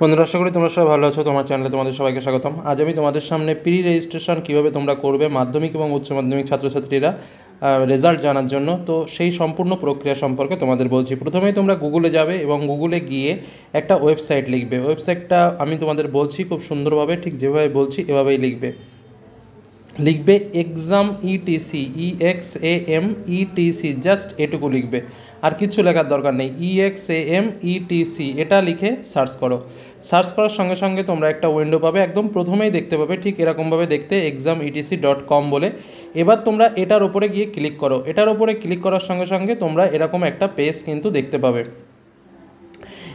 বন্ধুরা, আশা করি তোমরা সবাই ভালো আছো। তোমার চ্যানেলে তোমাদের সবাইকে স্বাগতম। আজ আমি তোমাদের সামনে প্রি রেজিস্ট্রেশন কীভাবে তোমরা করবে মাধ্যমিক এবং উচ্চ মাধ্যমিক ছাত্রছাত্রীরা রেজাল্ট জানার জন্য। তো সেই সম্পূর্ণ প্রক্রিয়া সম্পর্কে তোমাদের বলছি। প্রথমেই তোমরা গুগলে যাবে এবং গুগলে গিয়ে একটা ওয়েবসাইট লিখবে। ওয়েবসাইটটা আমি তোমাদের বলছি খুব সুন্দরভাবে, ঠিক যেভাবে বলছি এভাবেই লিখবে। লিখবে exam etc E X A M etc just এটুকু লিখবে। আর কিছু লেখার দরকার নেই E X A M etc এটা লিখে সার্চ করো। সার্চ করার সঙ্গে সঙ্গে তোমরা একটা উইন্ডো পাবে, একদম প্রথমেই দেখতে পাবে, ঠিক এরকমভাবে দেখতে এক্সাম ইটিসি ডট কম বলে। এবার তোমরা এটার ওপরে গিয়ে ক্লিক করো। এটার ওপরে ক্লিক করার সঙ্গে সঙ্গে তোমরা এরকম একটা পেজ কিন্তু দেখতে পাবে।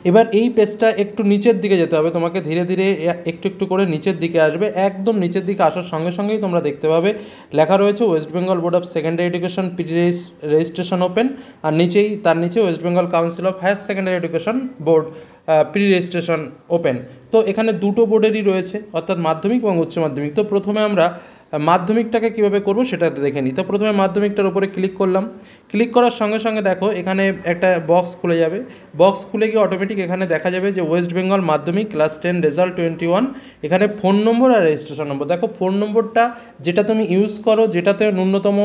এবার এই পেজটা একটু নিচের দিকে যেতে হবে, তোমাকে ধীরে ধীরে একটু একটু করে নিচের দিকে আসবে, একদম নিচের দিকে আসার সঙ্গে সঙ্গেই তোমরা দেখতে পাবে, লেখা রয়েছে West Bengal board of secondary education pre registration open আর নিচেই, তার নিচে West Bengal council of higher secondary education board pre registration open তো এখানে দুটো বোর্ডেরই রয়েছে, অর্থাৎ মাধ্যমিক এবং উচ্চ মাধ্যমিক। তো প্রথমে আমরা মাধ্যমিকটাকে কীভাবে করব সেটা দেখে নিই। তো প্রথমে মাধ্যমিকটার উপরে ক্লিক করলাম ক্লিক করার সঙ্গে সঙ্গে দেখো, এখানে একটা বক্স খুলে যাবে। বক্স খুলে গিয়ে অটোমেটিক এখানে দেখা যাবে যে West Bengal Madhyamik class ten result twenty one এখানে ফোন নম্বর আর রেজিস্ট্রেশন নম্বর দেখো ফোন নম্বরটা যেটা তুমি ইউজ করো, যেটাতে ন্যূনতম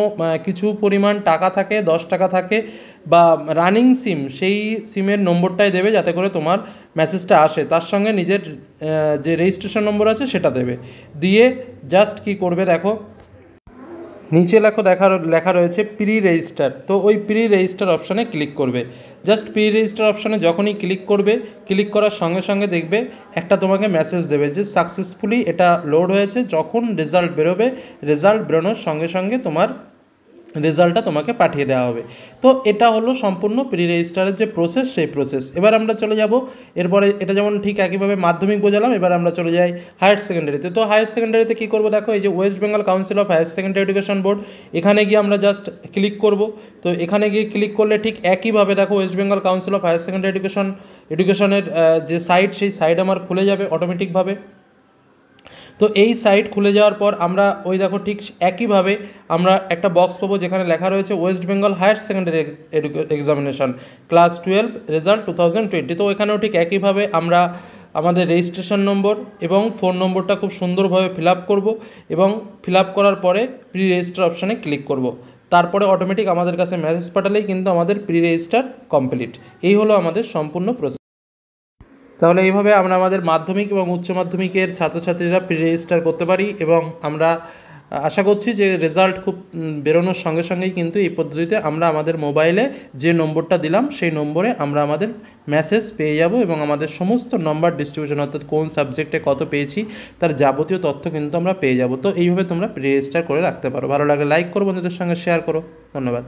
কিছু পরিমাণ টাকা থাকে, দশ টাকা থাকে, বা রানিং সিম সেই সিমের নম্বরটাই দেবে যাতে করে তোমার মেসেজটা আসে। তার সঙ্গে নিজের যে রেজিস্ট্রেশন নম্বর আছে সেটা দেবে। দিয়ে জাস্ট কি করবে দেখো নিচে লেখো দেখা লেখা রয়েছে প্রি রেজিস্টার তো ওই প্রি রেজিস্টার অপশানে ক্লিক করবে। জাস্ট প্রি রেজিস্টার অপশানে যখনই ক্লিক করবে ক্লিক করার সঙ্গে সঙ্গে দেখবে একটা তোমাকে মেসেজ দেবে যে সাকসেসফুলি এটা লোড হয়েছে। যখন রেজাল্ট বেরোবে রেজাল্ট বেরোনোর সঙ্গে সঙ্গে তোমার রেজাল্টটা তোমাকে পাঠিয়ে দেওয়া হবে। তো এটা হলো সম্পূর্ণ প্রি রেজিস্টারের যে প্রসেস সেই প্রসেস এবার আমরা চলে যাব। এরপরে এটা যেমন ঠিক একইভাবে মাধ্যমিক বোঝালাম, এবার আমরা চলে যাই হায়ার সেকেন্ডারিতে তো হায়ার সেকেন্ডারিতে কী করব দেখো, এই যে West Bengal council of higher secondary education board এখানে গিয়ে আমরা জাস্ট ক্লিক করব। তো এখানে গিয়ে ক্লিক করলে ঠিক একইভাবে দেখো West Bengal council of higher secondary education এডুকেশনের যে সাইট সেই সাইট আমার খুলে যাবে অটোমেটিকভাবে তো এই সাইট খুলে যাওয়ার পর আমরা ওই দেখো ঠিক একইভাবে আমরা একটা বক্স পাবো যেখানে লেখা রয়েছে West Bengal higher secondary examination class twelve result two thousand twenty তো এখানেও ঠিক একইভাবে আমরা আমাদের রেজিস্ট্রেশন নম্বর এবং ফোন নম্বরটা খুব সুন্দরভাবে ফিল আপ করব এবং ফিল আপ করার পরে প্রি রেজিস্টার অপশানে ক্লিক করব। তারপরে অটোমেটিক আমাদের কাছে মেসেজ পাঠালেই কিন্তু আমাদের প্রি রেজিস্টার কমপ্লিট এই হলো আমাদের সম্পূর্ণ প্রসেস তাহলে এইভাবে আমরা আমাদের মাধ্যমিক এবং উচ্চ মাধ্যমিকের ছাত্রছাত্রীরা প্রি রেজিস্টার করতে পারি এবং আমরা আশা করছি যে রেজাল্ট খুব বেরোনোর সঙ্গে সঙ্গেই কিন্তু এই পদ্ধতিতে আমরা আমাদের মোবাইলে যে নম্বরটা দিলাম, সেই নম্বরে আমরা আমাদের মেসেজ পেয়ে যাব এবং আমাদের সমস্ত নম্বর ডিস্ট্রিবিউশন অর্থাৎ কোন সাবজেক্টে কত পেয়েছি, তার যাবতীয় তথ্য কিন্তু আমরা পেয়ে যাব। তো এইভাবে তোমরা রেজিস্টার করে রাখতে পারো। ভালো লাগলে লাইক করো, বন্ধুদের সঙ্গে শেয়ার করো। ধন্যবাদ।